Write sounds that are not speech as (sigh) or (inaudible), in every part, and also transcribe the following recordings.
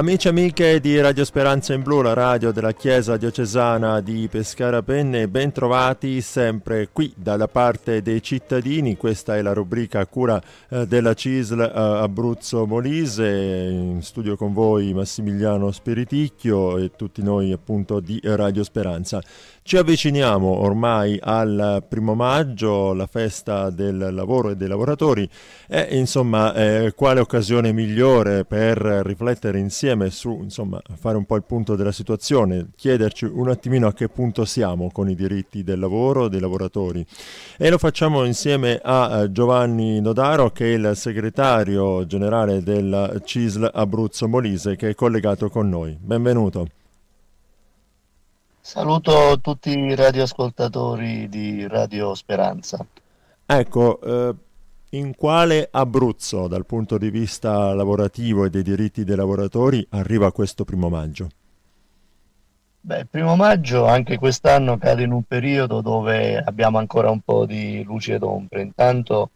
Amici e amiche di Radio Speranza in Blu, la radio della Chiesa diocesana di Pescara Penne, ben trovati sempre qui dalla parte dei cittadini. Questa è la rubrica a cura eh, della CISL eh, Abruzzo Molise. In studio con voi Massimiliano Spiriticchio e tutti noi appunto di Radio Speranza. Ci avviciniamo ormai al primo maggio, la festa del lavoro e dei lavoratori e insomma eh, quale occasione migliore per riflettere insieme su, insomma, fare un po' il punto della situazione, chiederci un attimino a che punto siamo con i diritti del lavoro, dei lavoratori e lo facciamo insieme a eh, Giovanni Nodaro che è il segretario generale del CISL Abruzzo Molise che è collegato con noi. Benvenuto. Saluto tutti i radioascoltatori di Radio Speranza. Ecco, eh, in quale Abruzzo dal punto di vista lavorativo e dei diritti dei lavoratori arriva questo primo maggio? Beh, il primo maggio anche quest'anno cade in un periodo dove abbiamo ancora un po' di luce ed ombre. Intanto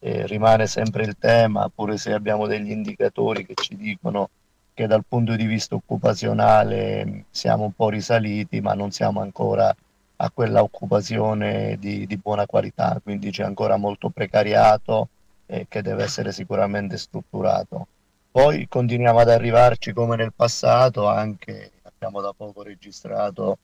eh, rimane sempre il tema, pure se abbiamo degli indicatori che ci dicono che dal punto di vista occupazionale siamo un po' risaliti, ma non siamo ancora a quella occupazione di, di buona qualità, quindi c'è ancora molto precariato eh, che deve essere sicuramente strutturato. Poi continuiamo ad arrivarci come nel passato, anche abbiamo da poco registrato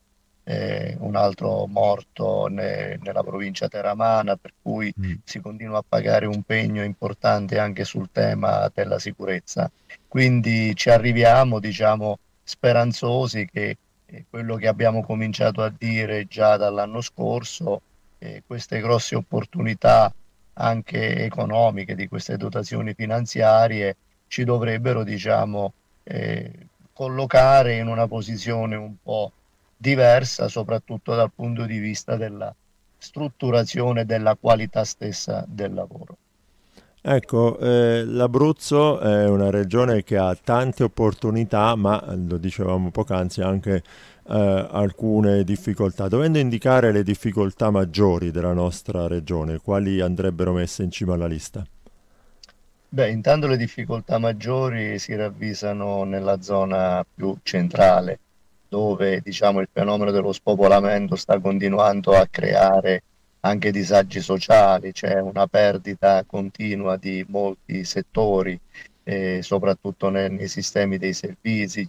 eh, un altro morto ne, nella provincia teramana, per cui mm. si continua a pagare un pegno importante anche sul tema della sicurezza. Quindi ci arriviamo, diciamo, speranzosi che eh, quello che abbiamo cominciato a dire già dall'anno scorso, eh, queste grosse opportunità anche economiche di queste dotazioni finanziarie ci dovrebbero, diciamo, eh, collocare in una posizione un po' diversa soprattutto dal punto di vista della strutturazione della qualità stessa del lavoro. Ecco, eh, l'Abruzzo è una regione che ha tante opportunità, ma lo dicevamo poc'anzi anche eh, alcune difficoltà. Dovendo indicare le difficoltà maggiori della nostra regione, quali andrebbero messe in cima alla lista? Beh, intanto le difficoltà maggiori si ravvisano nella zona più centrale, dove diciamo, il fenomeno dello spopolamento sta continuando a creare anche disagi sociali, c'è una perdita continua di molti settori, eh, soprattutto nei, nei, sistemi dei servizi,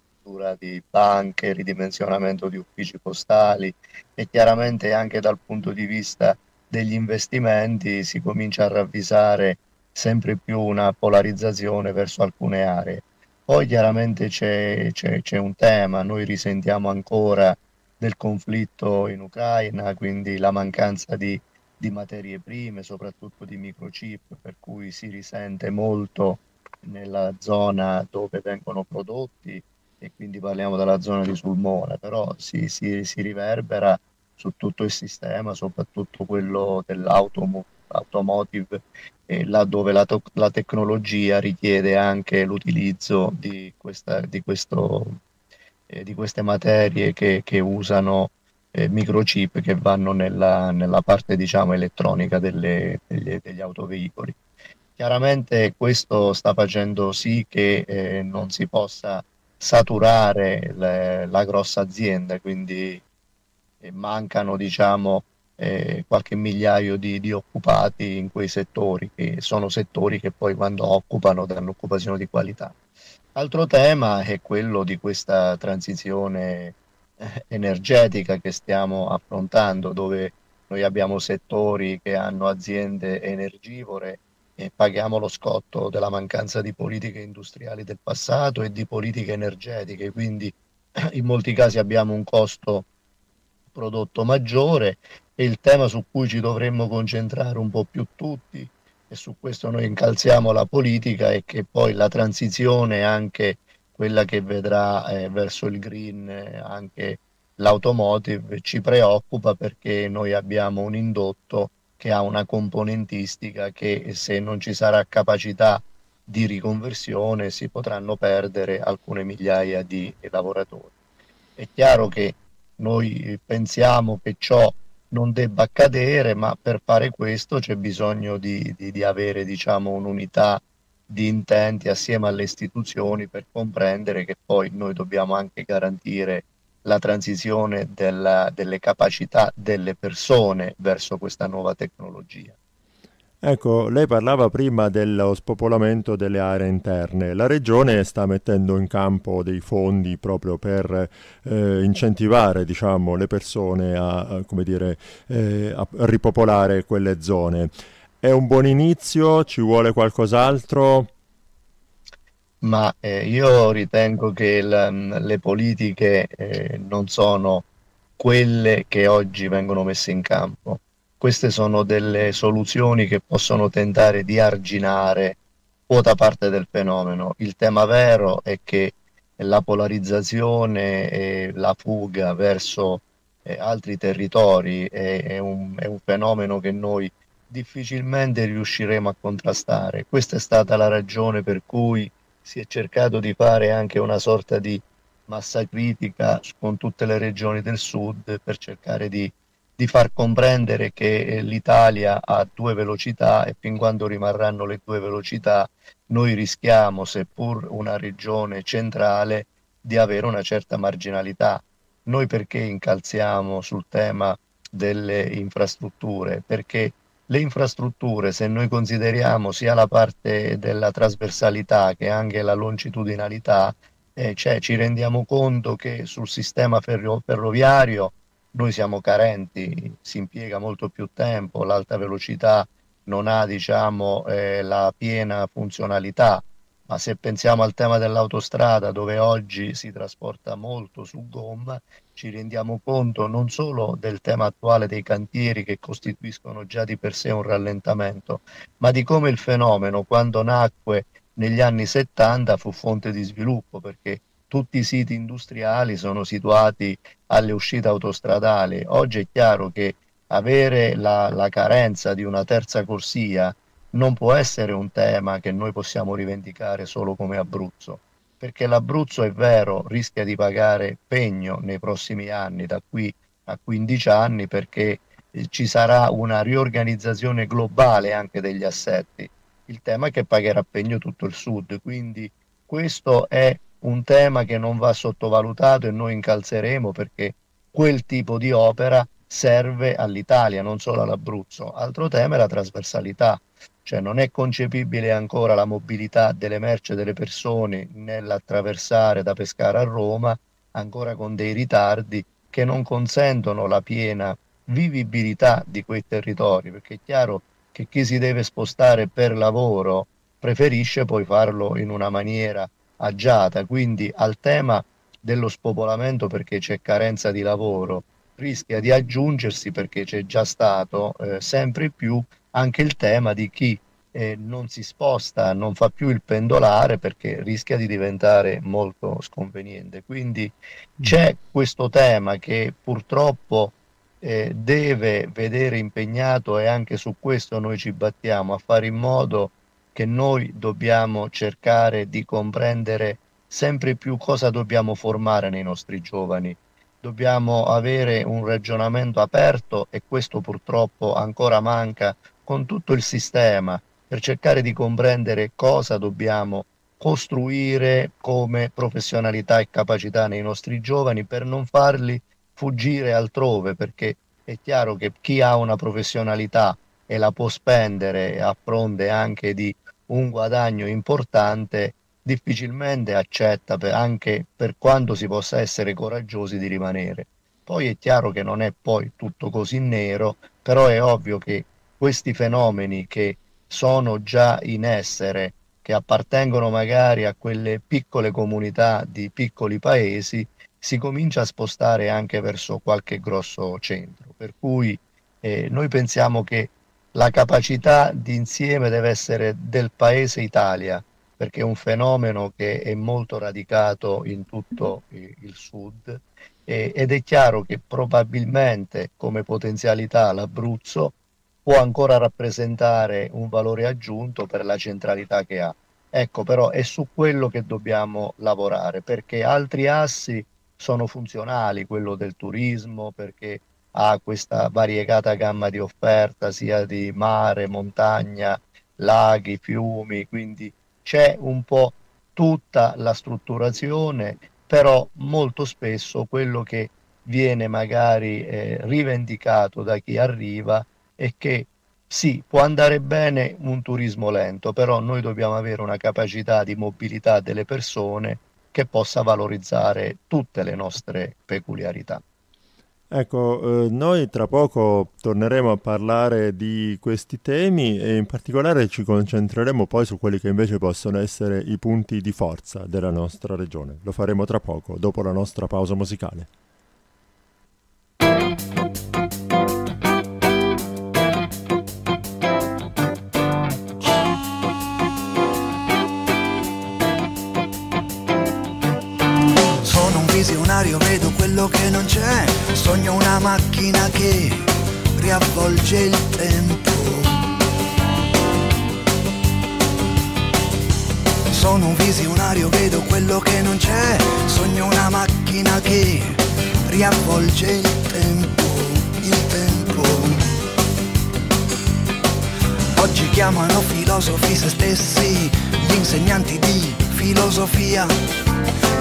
di banche, ridimensionamento di uffici postali e chiaramente anche dal punto di vista degli investimenti si comincia a ravvisare sempre più una polarizzazione verso alcune aree. Poi chiaramente c'è, c'è, c'è un tema, noi risentiamo ancora del conflitto in Ucraina, quindi la mancanza di, di materie prime, soprattutto di microchip, per cui si risente molto nella zona dove vengono prodotti e quindi parliamo della zona di Sulmone, però si, si, si riverbera su tutto il sistema, soprattutto quello dell'automotive eh, laddove la, to- la, tecnologia richiede anche l'utilizzo di, questa, di, questo, eh, di queste materie che, che usano eh, microchip che vanno nella, nella parte diciamo, elettronica delle, degli, degli, autoveicoli. Chiaramente questo sta facendo sì che eh, non si possa saturare le, la grossa azienda, quindi eh, mancano diciamo, eh, qualche migliaio di, di, occupati in quei settori, che sono settori che poi quando occupano danno occupazione di qualità. Altro tema è quello di questa transizione eh, energetica che stiamo affrontando, dove noi abbiamo settori che hanno aziende energivore e paghiamo lo scotto della mancanza di politiche industriali del passato e di politiche energetiche, quindi (clears throat) in molti casi abbiamo un costo prodotto maggiore e il tema su cui ci dovremmo concentrare un po' più tutti e su questo noi incalziamo la politica è che poi la transizione anche quella che vedrà eh, verso il green anche l'automotive ci preoccupa perché noi abbiamo un indotto che ha una componentistica che se non ci sarà capacità di riconversione si potranno perdere alcune migliaia di lavoratori. È chiaro che noi pensiamo che ciò non debba accadere, ma per fare questo c'è bisogno di, di, di avere diciamo, un'unità di intenti assieme alle istituzioni per comprendere che poi noi dobbiamo anche garantire la transizione della, delle capacità delle persone verso questa nuova tecnologia. Ecco, lei parlava prima dello spopolamento delle aree interne. La Regione sta mettendo in campo dei fondi proprio per eh, incentivare diciamo, le persone a, a, dire, eh, a ripopolare quelle zone. È un buon inizio? Ci vuole qualcos'altro? Ma eh, io ritengo che la, le politiche eh, non sono quelle che oggi vengono messe in campo queste sono delle soluzioni che possono tentare di arginare quota parte del fenomeno. Il tema vero è che la polarizzazione e la fuga verso eh, altri territori è, è, un, è un fenomeno che noi difficilmente riusciremo a contrastare. Questa è stata la ragione per cui si è cercato di fare anche una sorta di massa critica con tutte le regioni del sud per cercare di di far comprendere che eh, l'Italia ha due velocità e fin quando rimarranno le due velocità noi rischiamo, seppur una regione centrale, di avere una certa marginalità. Noi perché incalziamo sul tema delle infrastrutture? Perché le infrastrutture, se noi consideriamo sia la parte della trasversalità che anche la longitudinalità, eh, cioè ci rendiamo conto che sul sistema ferro- ferroviario noi siamo carenti, si impiega molto più tempo, l'alta velocità non ha diciamo, eh, la piena funzionalità, ma se pensiamo al tema dell'autostrada dove oggi si trasporta molto su gomma, ci rendiamo conto non solo del tema attuale dei cantieri che costituiscono già di per sé un rallentamento, ma di come il fenomeno quando nacque negli anni 70 fu fonte di sviluppo perché tutti i siti industriali sono situati alle uscite autostradali. Oggi è chiaro che avere la, la carenza di una terza corsia non può essere un tema che noi possiamo rivendicare solo come Abruzzo, perché l'Abruzzo è vero rischia di pagare pegno nei prossimi anni, da qui a 15 anni, perché eh, ci sarà una riorganizzazione globale anche degli assetti. Il tema è che pagherà pegno tutto il sud, quindi questo è un tema che non va sottovalutato e noi incalzeremo perché quel tipo di opera serve all'Italia, non solo all'Abruzzo. Altro tema è la trasversalità, cioè non è concepibile ancora la mobilità delle merci e delle persone nell'attraversare da Pescara a Roma, ancora con dei ritardi che non consentono la piena vivibilità di quei territori, perché è chiaro che chi si deve spostare per lavoro preferisce poi farlo in una maniera agiata, quindi al tema dello spopolamento perché c'è carenza di lavoro rischia di aggiungersi perché c'è già stato eh, sempre più anche il tema di chi eh, non si sposta, non fa più il pendolare perché rischia di diventare molto sconveniente. Quindi c'è questo tema che purtroppo eh, deve vedere impegnato e anche su questo noi ci battiamo a fare in modo che noi dobbiamo cercare di comprendere sempre più cosa dobbiamo formare nei nostri giovani. Dobbiamo avere un ragionamento aperto e questo purtroppo ancora manca con tutto il sistema per cercare di comprendere cosa dobbiamo costruire come professionalità e capacità nei nostri giovani per non farli fuggire altrove perché è chiaro che chi ha una professionalità e la può spendere a fronte anche di un guadagno importante difficilmente accetta per, anche per quanto si possa essere coraggiosi di rimanere. Poi è chiaro che non è poi tutto così nero, però è ovvio che questi fenomeni che sono già in essere, che appartengono magari a quelle piccole comunità di piccoli paesi, si comincia a spostare anche verso qualche grosso centro. Per cui eh, noi pensiamo che la capacità di insieme deve essere del paese Italia, perché è un fenomeno che è molto radicato in tutto il sud e, ed è chiaro che probabilmente come potenzialità l'Abruzzo può ancora rappresentare un valore aggiunto per la centralità che ha. Ecco, però è su quello che dobbiamo lavorare, perché altri assi sono funzionali, quello del turismo, perché ha questa variegata gamma di offerta sia di mare, montagna, laghi, fiumi, quindi c'è un po' tutta la strutturazione, però molto spesso quello che viene magari eh, rivendicato da chi arriva è che sì, può andare bene un turismo lento, però noi dobbiamo avere una capacità di mobilità delle persone che possa valorizzare tutte le nostre peculiarità. Ecco, eh, noi tra poco torneremo a parlare di questi temi e in particolare ci concentreremo poi su quelli che invece possono essere i punti di forza della nostra regione. Lo faremo tra poco, dopo la nostra pausa musicale. Quello che non c'è, sogno una macchina che riavvolge il tempo. Sono un visionario, vedo quello che non c'è, sogno una macchina che riavvolge il tempo, il tempo. Oggi chiamano filosofi se stessi, gli insegnanti di filosofia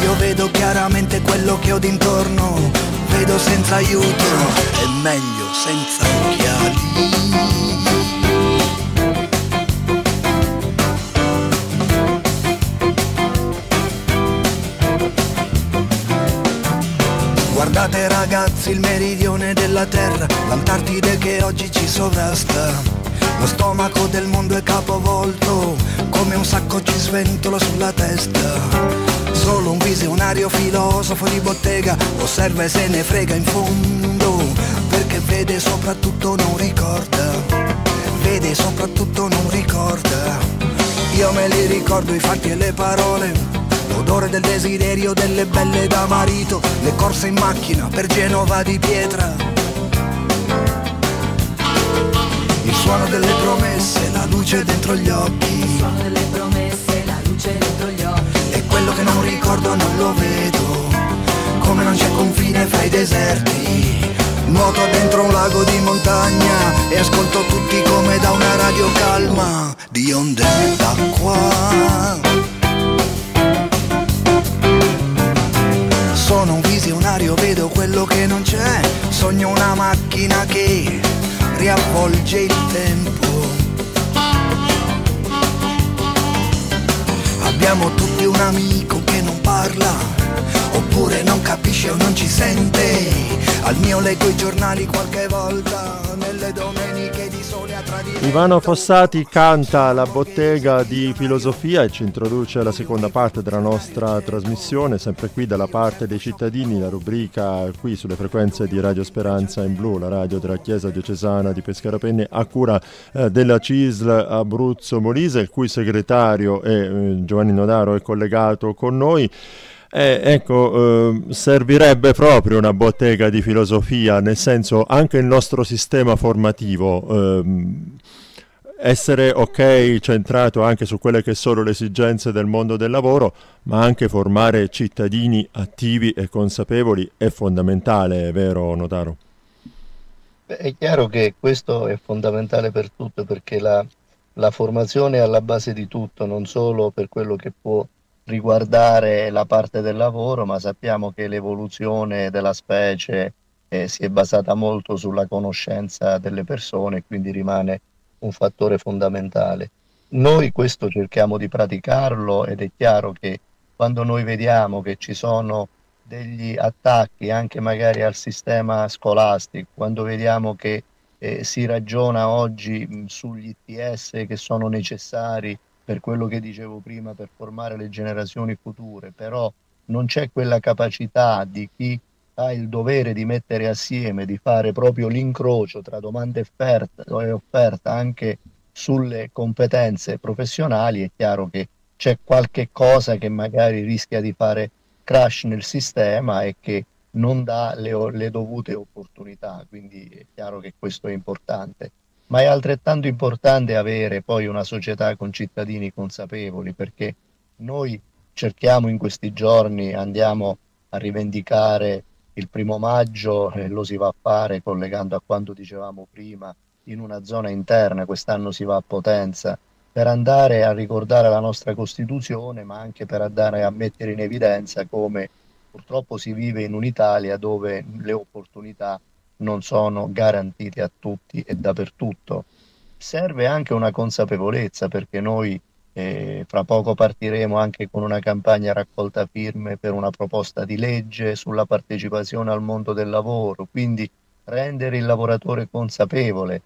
io vedo chiaramente quello che ho d'intorno, vedo senza aiuto, è meglio senza occhiali. Guardate ragazzi il meridione della terra, l'Antartide che oggi ci sovrasta. Lo stomaco del mondo è capovolto, come un sacco ci sventolo sulla testa solo un visionario filosofo di bottega osserva e se ne frega in fondo perché vede soprattutto non ricorda vede soprattutto non ricorda. Io me li ricordo i fatti e le parole l'odore del desiderio delle belle da marito le corse in macchina per Genova di pietra. Il suono delle promesse la luce dentro gli occhi. Il suono delle promesse la luce dentro gli occhi quello che non ricordo non lo vedo, come non c'è confine fra i deserti. Nuoto dentro un lago di montagna e ascolto tutti come da una radio calma di onde d'acqua. Sono un visionario, vedo quello che non c'è, sogno una macchina che riavvolge il tempo Abbiamo tutti un amico che non parla, oppure non capisce o non ci sente. Al mio leggo i giornali qualche volta, nelle domeniche Ivano Fossati canta la bottega di filosofia e ci introduce alla seconda parte della nostra trasmissione, sempre qui dalla parte dei cittadini, la rubrica qui sulle frequenze di Radio Speranza in Blu, la radio della Chiesa diocesana di Pescara Penne, a cura eh, della CISL Abruzzo Molise, il cui segretario è eh, Giovanni Nodaro è collegato con noi. Eh, ecco, eh, servirebbe proprio una bottega di filosofia, nel senso anche il nostro sistema formativo. Eh, essere ok, centrato anche su quelle che sono le esigenze del mondo del lavoro, ma anche formare cittadini attivi e consapevoli è fondamentale, è vero Notaro? È chiaro che questo è fondamentale per tutto perché la, la formazione è alla base di tutto, non solo per quello che può riguardare la parte del lavoro, ma sappiamo che l'evoluzione della specie eh, si è basata molto sulla conoscenza delle persone, quindi rimane un fattore fondamentale. Noi questo cerchiamo di praticarlo ed è chiaro che quando noi vediamo che ci sono degli attacchi anche magari al sistema scolastico, quando vediamo che eh, si ragiona oggi mh, sugli ITS che sono necessari per quello che dicevo prima, per formare le generazioni future, però non c'è quella capacità di chi ha il dovere di mettere assieme, di fare proprio l'incrocio tra domanda e offerta, e offerta anche sulle competenze professionali, è chiaro che c'è qualche cosa che magari rischia di fare crash nel sistema e che non dà le, le dovute opportunità, quindi è chiaro che questo è importante. Ma è altrettanto importante avere poi una società con cittadini consapevoli perché noi cerchiamo in questi giorni, andiamo a rivendicare il primo maggio e lo si va a fare collegando a quanto dicevamo prima in una zona interna, quest'anno si va a Potenza per andare a ricordare la nostra Costituzione, ma anche per andare a mettere in evidenza come purtroppo si vive in un'Italia dove le opportunità non sono garantite a tutti e dappertutto. Serve anche una consapevolezza perché noi eh, fra poco partiremo anche con una campagna raccolta firme per una proposta di legge sulla partecipazione al mondo del lavoro, quindi rendere il lavoratore consapevole.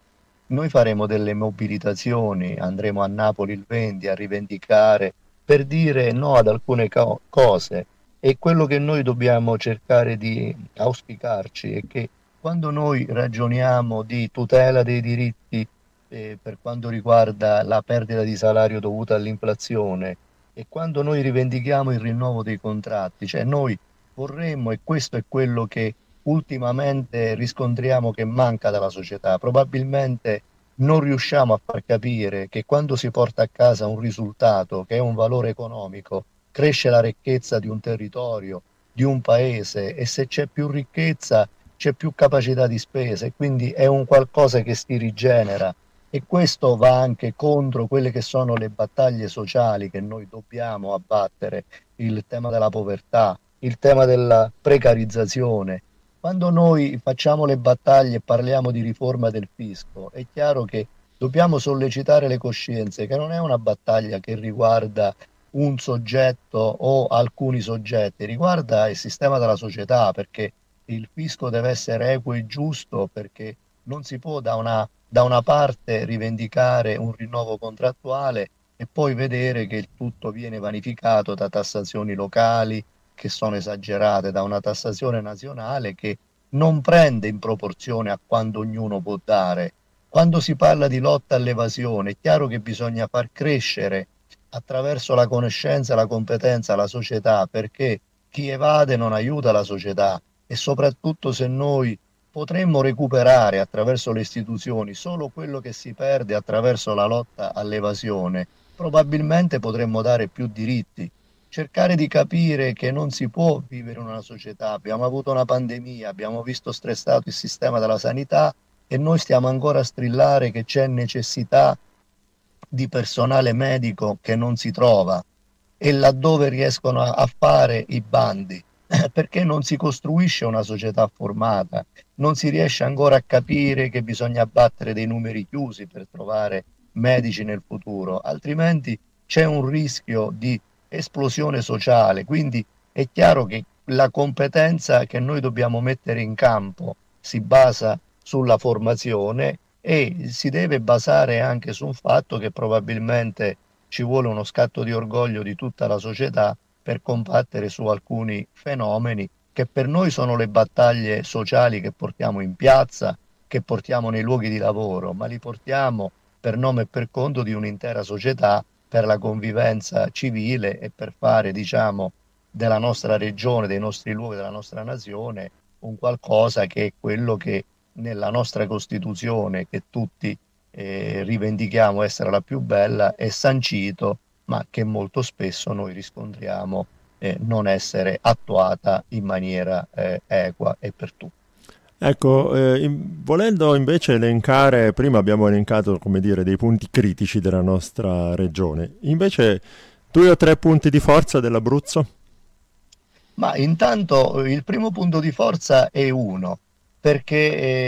Noi faremo delle mobilitazioni, andremo a Napoli il 20 a rivendicare per dire no ad alcune co- cose. E quello che noi dobbiamo cercare di auspicarci è che quando noi ragioniamo di tutela dei diritti eh, per quanto riguarda la perdita di salario dovuta all'inflazione e quando noi rivendichiamo il rinnovo dei contratti, cioè noi vorremmo, e questo è quello che ultimamente riscontriamo che manca dalla società. Probabilmente non riusciamo a far capire che quando si porta a casa un risultato che è un valore economico, cresce la ricchezza di un territorio, di un paese e se c'è più ricchezza c'è più capacità di spesa e quindi è un qualcosa che si rigenera e questo va anche contro quelle che sono le battaglie sociali che noi dobbiamo abbattere, il tema della povertà, il tema della precarizzazione, quando noi facciamo le battaglie e parliamo di riforma del fisco, è chiaro che dobbiamo sollecitare le coscienze, che non è una battaglia che riguarda un soggetto o alcuni soggetti, riguarda il sistema della società, perché il fisco deve essere equo e giusto, perché non si può da una, da una parte rivendicare un rinnovo contrattuale e poi vedere che il tutto viene vanificato da tassazioni locali, che sono esagerate da una tassazione nazionale che non prende in proporzione a quanto ognuno può dare. Quando si parla di lotta all'evasione è chiaro che bisogna far crescere attraverso la conoscenza, la competenza, la società, perché chi evade non aiuta la società e soprattutto se noi potremmo recuperare attraverso le istituzioni solo quello che si perde attraverso la lotta all'evasione, probabilmente potremmo dare più diritti. Cercare di capire che non si può vivere in una società. Abbiamo avuto una pandemia, abbiamo visto stressato il sistema della sanità e noi stiamo ancora a strillare che c'è necessità di personale medico che non si trova e laddove riescono a, fare i bandi perché non si costruisce una società formata, non si riesce ancora a capire che bisogna abbattere dei numeri chiusi per trovare medici nel futuro, altrimenti c'è un rischio di esplosione sociale, quindi è chiaro che la competenza che noi dobbiamo mettere in campo si basa sulla formazione e si deve basare anche su un fatto che probabilmente ci vuole uno scatto di orgoglio di tutta la società per combattere su alcuni fenomeni che per noi sono le battaglie sociali che portiamo in piazza, che portiamo nei luoghi di lavoro, ma li portiamo per nome e per conto di un'intera società per la convivenza civile e per fare, diciamo, della nostra regione, dei nostri luoghi, della nostra nazione, un qualcosa che è quello che nella nostra Costituzione, che tutti eh, rivendichiamo essere la più bella, è sancito, ma che molto spesso noi riscontriamo eh, non essere attuata in maniera eh, equa e per tutti. Ecco, eh, in, volendo invece elencare, prima abbiamo elencato, come dire, dei punti critici della nostra regione, invece due o tre punti di forza dell'Abruzzo? Ma intanto il primo punto di forza è uno, perché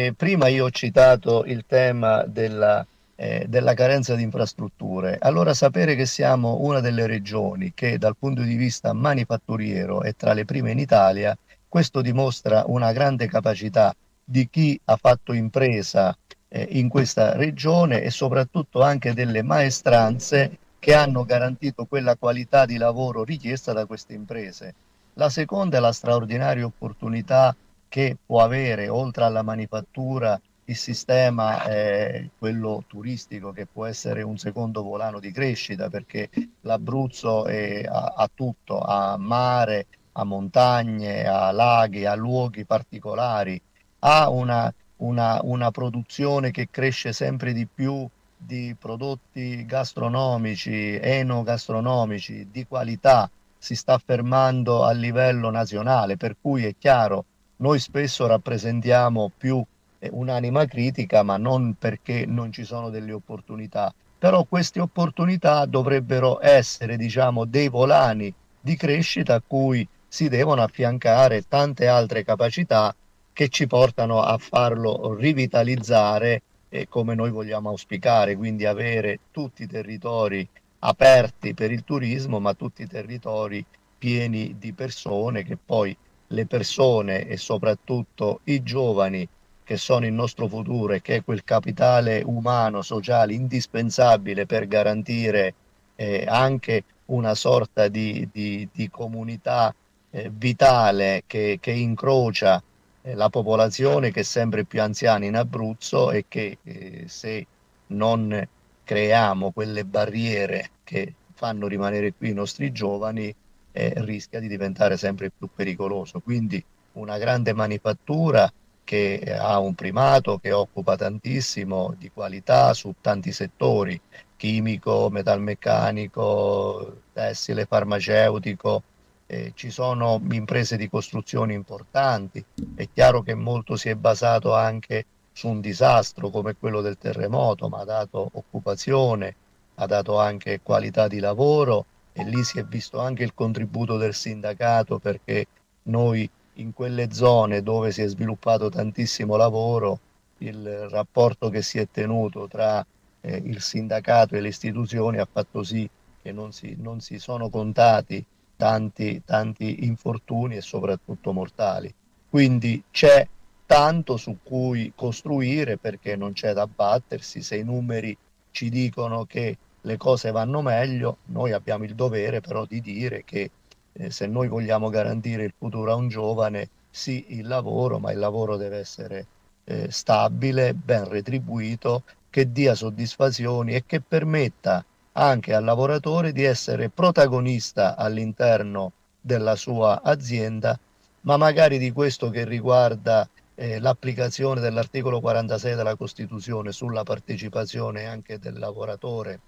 eh, prima io ho citato il tema della, eh, della carenza di infrastrutture. Allora sapere che siamo una delle regioni che dal punto di vista manifatturiero è tra le prime in Italia questo dimostra una grande capacità di chi ha fatto impresa eh, in questa regione e soprattutto anche delle maestranze che hanno garantito quella qualità di lavoro richiesta da queste imprese. La seconda è la straordinaria opportunità che può avere, oltre alla manifattura, il sistema, eh, quello turistico, che può essere un secondo volano di crescita, perché l'Abruzzo è, ha, ha tutto, ha mare, a montagne, a laghi, a luoghi particolari, ha una, una, una produzione che cresce sempre di più di prodotti gastronomici, enogastronomici di qualità, si sta affermando a livello nazionale, per cui è chiaro, noi spesso rappresentiamo più un'anima critica, ma non perché non ci sono delle opportunità, però queste opportunità dovrebbero essere diciamo, dei volani di crescita a cui si devono affiancare tante altre capacità che ci portano a farlo rivitalizzare eh, come noi vogliamo auspicare, quindi avere tutti i territori aperti per il turismo, ma tutti i territori pieni di persone che poi le persone e soprattutto i giovani che sono il nostro futuro e che è quel capitale umano, sociale indispensabile per garantire eh, anche una sorta di, di, di comunità eh, vitale che, che incrocia eh, la popolazione che è sempre più anziana in Abruzzo e che eh, se non creiamo quelle barriere che fanno rimanere qui i nostri giovani eh, rischia di diventare sempre più pericoloso. Quindi una grande manifattura che ha un primato, che occupa tantissimo di qualità su tanti settori, chimico, metalmeccanico, tessile, farmaceutico, eh, ci sono imprese di costruzione importanti, è chiaro che molto si è basato anche su un disastro come quello del terremoto, ma ha dato occupazione, ha dato anche qualità di lavoro e lì si è visto anche il contributo del sindacato perché noi in quelle zone dove si è sviluppato tantissimo lavoro, il rapporto che si è tenuto tra eh, il sindacato e le istituzioni ha fatto sì che non si, non si sono contati tanti, tanti infortuni e soprattutto mortali. Quindi c'è tanto su cui costruire perché non c'è da battersi, se i numeri ci dicono che le cose vanno meglio, noi abbiamo il dovere però di dire che eh, se noi vogliamo garantire il futuro a un giovane, sì il lavoro, ma il lavoro deve essere eh, stabile, ben retribuito, che dia soddisfazioni e che permetta anche al lavoratore di essere protagonista all'interno della sua azienda, ma magari di questo che riguarda eh, l'applicazione dell'articolo 46 della Costituzione sulla partecipazione anche del lavoratore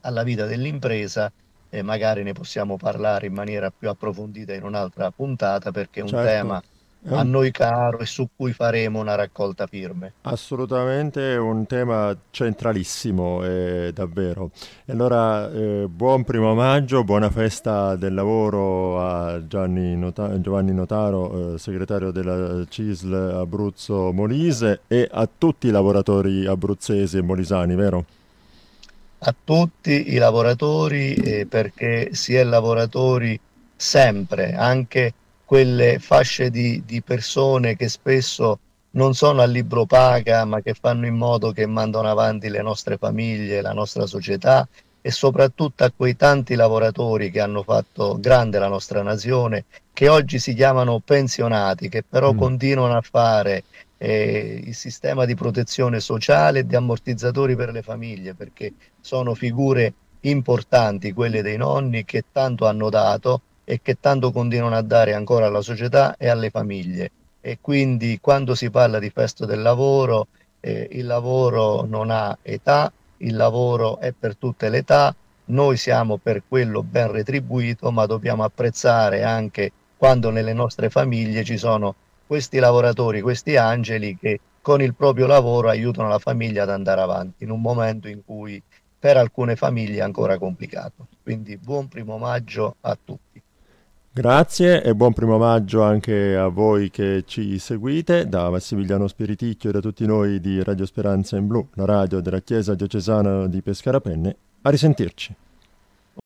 alla vita dell'impresa e magari ne possiamo parlare in maniera più approfondita in un'altra puntata perché è un certo. tema a noi caro e su cui faremo una raccolta firme. Assolutamente un tema centralissimo, eh, davvero. E allora eh, buon primo maggio, buona festa del lavoro a Nota- Giovanni Notaro, eh, segretario della CISL Abruzzo Molise e a tutti i lavoratori abruzzesi e molisani, vero? A tutti i lavoratori eh, perché si è lavoratori sempre, anche quelle fasce di, di, persone che spesso non sono a libro paga ma che fanno in modo che mandano avanti le nostre famiglie, la nostra società e soprattutto a quei tanti lavoratori che hanno fatto grande la nostra nazione, che oggi si chiamano pensionati, che però mm. continuano a fare eh, il sistema di protezione sociale e di ammortizzatori per le famiglie, perché sono figure importanti quelle dei nonni che tanto hanno dato e che tanto continuano a dare ancora alla società e alle famiglie. E quindi quando si parla di festa del lavoro, eh, il lavoro non ha età, il lavoro è per tutte le età, noi siamo per quello ben retribuito, ma dobbiamo apprezzare anche quando nelle nostre famiglie ci sono questi lavoratori, questi angeli che con il proprio lavoro aiutano la famiglia ad andare avanti in un momento in cui per alcune famiglie è ancora complicato. Quindi buon primo maggio a tutti. Grazie e buon primo maggio anche a voi che ci seguite, da Massimiliano Spiriticchio e da tutti noi di Radio Speranza in Blu, la radio della Chiesa Diocesana di Pescarapenne. A risentirci.